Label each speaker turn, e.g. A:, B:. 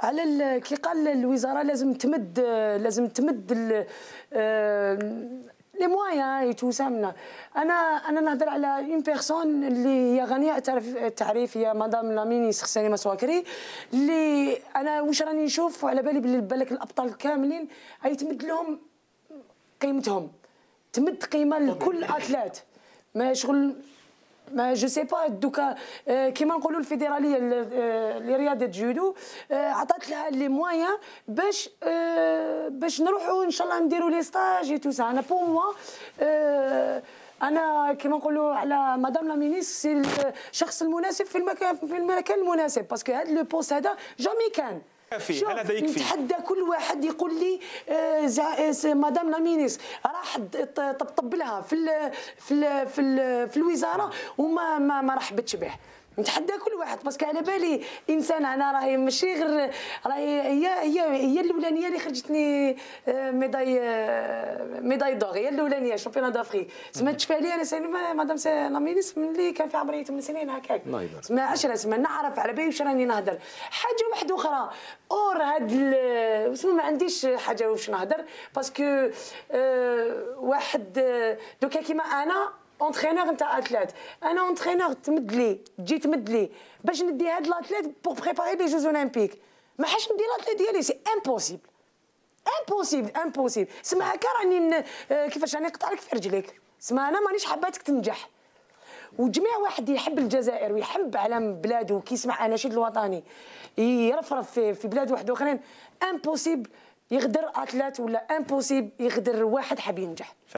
A: على كي قال الوزارة لازم تمد لازم تمد لي موان اي تو سامنا أنا أنا نهضر على اون بيرسون اللي هي غنية التعريف هي مدام لا مينيستر سليمه سواكري اللي أنا واش راني نشوف وعلى بالي باللي بالك الأبطال كاملين غيتمد لهم قيمتهم تمد قيمة لكل اتلات ما شغل ما جو سي با دوكا كيما نقولوا الفيدرالية آه، لرياضة الجودو آه، عطات لها les moyens باش آه، باش نروحوا إن شاء الله نديروا les stages et tout سا أنا pour moi أنا كيما نقولوا على madame la ministre الشخص المناسب في المكان في المكان المناسب parce que هذا le poste هذا jamais كان.
B: يكفي، هذا يكفي؟
A: نتحدى كل واحد يقول لي آه، آه، madame la ministre راح طبطب لها في ال في ال في, ال في الوزارة وما ما, ما رحبتش به نتحدى كل واحد باسكو على بالي إنسان أنا راهي ماشي غير راهي هي هي هي الأولانية اللي خرجتني آه، ميداي آه، ميداي دور هي الأولانية شامبيون دافريك سما تشفى أنا سي مدام سي لا مينيس ملي كان في عمري 8 سنين هكاك. ما عشرة سما نعرف على بالي واش راني نهضر حاجة واحدة أخرى أور هاد اسمو ما عنديش حاجة واش نهضر parce que آه واحد دوكا كيما أنا entraîneur نتاع athlète أنا entraîneur تمد لي تجي تمد لي باش ندي هاد ال athlète pour préparer les Jeux olympiques ما حاش ندي ال athlète ديالي c'est impossible impossible impossible سما هكا راني كيفاش راني نقطع لك في رجليك سما أنا مانيش حاباتك تنجح وجميع واحد يحب الجزائر ويحب علم بلاده وكيسمع اناشيد الوطني يرفرف في, في بلاد واحد اخرين impossible يغدر athlète ولا impossible يغدر واحد حاب ينجح